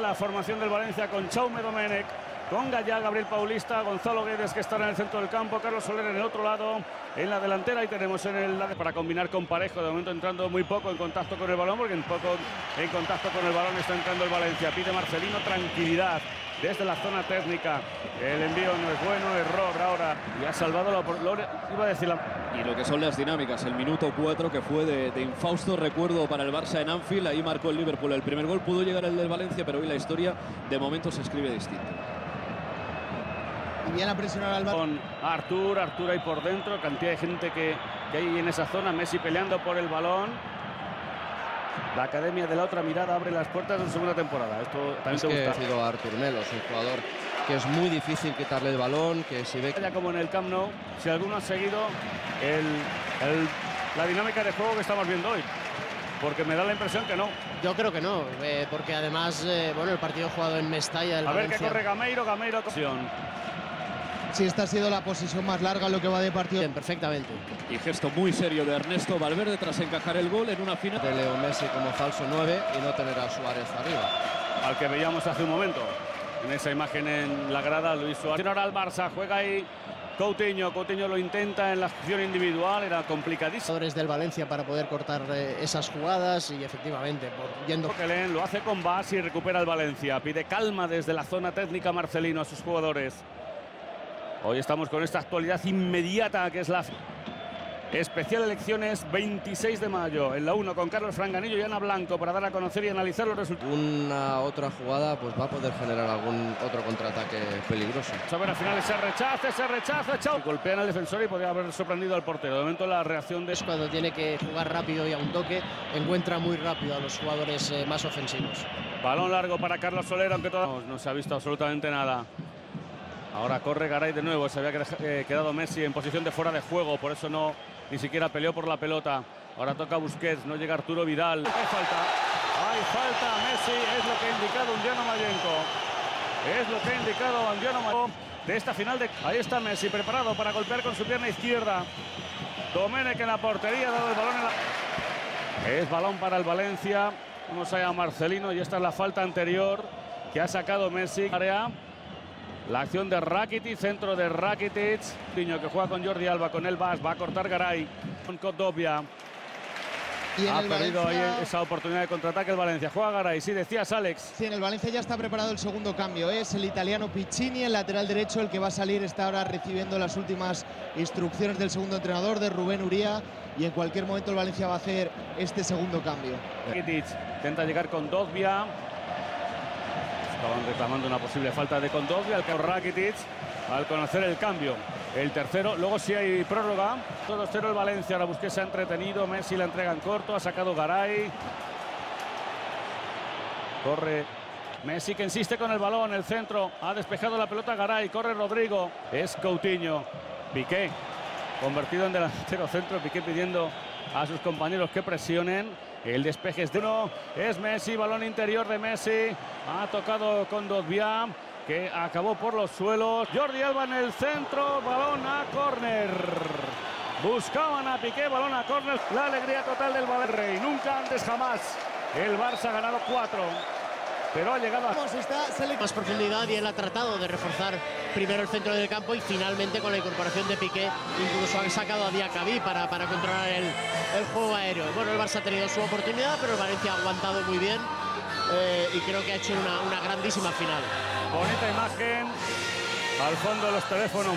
La formación del Valencia con Chaume Domenech, con Gallá, Gabriel Paulista, Gonzalo Guedes que estará en el centro del campo, Carlos Soler en el otro lado, en la delantera y tenemos en el para combinar con Parejo, de momento entrando muy poco en contacto con el balón, porque en poco en contacto con el balón está entrando el Valencia. Pide Marcelino tranquilidad desde la zona técnica. El envío no es bueno, error ahora. Y ha salvado la... Iba a decir la... Y lo que son las dinámicas, el minuto 4 que fue de, de, infausto recuerdo para el Barça en Anfield, ahí marcó el Liverpool el primer gol, pudo llegar el del Valencia, pero hoy la historia de momento se escribe distinto. Y viene a presionar al Barça. Con Artur, Artur ahí por dentro, cantidad de gente que, que hay en esa zona, Messi peleando por el balón. La Academia de la Otra Mirada abre las puertas de su segunda temporada. Esto también es te que gusta. ha sido Artur Melo, es un jugador que es muy difícil quitarle el balón, que si ve... Ya como en el Camp Nou, si alguno ha seguido el, el, la dinámica de juego que estamos viendo hoy. Porque me da la impresión que no. Yo creo que no, eh, porque además, eh, bueno, el partido jugado en Mestalla. El a Valencia... ver que corre Gameiro, Gameiro. Si esta ha sido la posición más larga lo que va de partido. Bien, perfectamente. Y gesto muy serio de Ernesto Valverde tras encajar el gol en una final. De Leo Messi como falso 9 y no tener a Suárez arriba. Al que veíamos hace un momento. En esa imagen en la grada, Luis Suárez. Ahora el Barça juega ahí Coutinho. Coutinho lo intenta en la acción individual, era complicadísimo. del Valencia para poder cortar eh, esas jugadas y efectivamente, por, yendo. Lo hace con Bas y recupera el Valencia. Pide calma desde la zona técnica Marcelino a sus jugadores. Hoy estamos con esta actualidad inmediata que es la especial elecciones 26 de mayo en la 1 con Carlos Franganillo y Ana Blanco para dar a conocer y analizar los resultados. Una otra jugada pues va a poder generar algún otro contraataque peligroso. A ver al final ese rechace, ese rechace, chao. Golpean al defensor y podría haber sorprendido al portero. De momento la reacción de... Es cuando tiene que jugar rápido y a un toque, encuentra muy rápido a los jugadores eh, más ofensivos. Balón largo para Carlos Soler, aunque todo... no se ha visto absolutamente nada. Ahora corre Garay de nuevo, se había quedado Messi en posición de fuera de juego, por eso no ni siquiera peleó por la pelota. Ahora toca Busquets, no llega Arturo Vidal. Hay falta, hay falta, Messi, es lo que ha indicado Undiano Mayenko. Es lo que ha indicado Undiano Mayenko de esta final. De... Ahí está Messi preparado para golpear con su pierna izquierda. Domenech en la portería, dado el balón en la... Es balón para el Valencia. Vamos allá a Marcelino y esta es la falta anterior que ha sacado Messi. Área. La acción de Rakitic, centro de Rakitic. Niño que juega con Jordi Alba, con el Vas, va a cortar Garay. Con en ha perdido Valencia... ahí esa oportunidad de contraataque el Valencia. Juega Garay, sí, decías Alex. Sí, en el Valencia ya está preparado el segundo cambio. ¿eh? Es el italiano Piccini, el lateral derecho, el que va a salir. Está ahora recibiendo las últimas instrucciones del segundo entrenador, de Rubén Uría. Y en cualquier momento el Valencia va a hacer este segundo cambio. Rakitic intenta llegar con Dovia. Estaban reclamando una posible falta de Condovia, el que Rakitic al conocer el cambio. El tercero, luego sí hay prórroga. 2-0 el Valencia, ahora Busquets se ha entretenido, Messi la entrega en corto, ha sacado Garay. Corre Messi que insiste con el balón, el centro, ha despejado la pelota Garay, corre Rodrigo, es Coutinho, Piqué, convertido en delantero centro, Piqué pidiendo a sus compañeros que presionen. El despeje es de uno, es Messi, balón interior de Messi, ha tocado con Dodbia, que acabó por los suelos. Jordi Alba en el centro, balón a córner. Buscaban a Piqué, balón a córner. La alegría total del Valencia. Y nunca antes jamás el Barça ha ganado cuatro. Pero ha llegado a... Más profundidad y él ha tratado de reforzar primero el centro del campo y finalmente con la incorporación de Piqué incluso han sacado a Diacabí para, para controlar el, el juego aéreo. Bueno, el Barça ha tenido su oportunidad, pero el Valencia ha aguantado muy bien eh, y creo que ha hecho una, una grandísima final. Bonita imagen. Al fondo los teléfonos.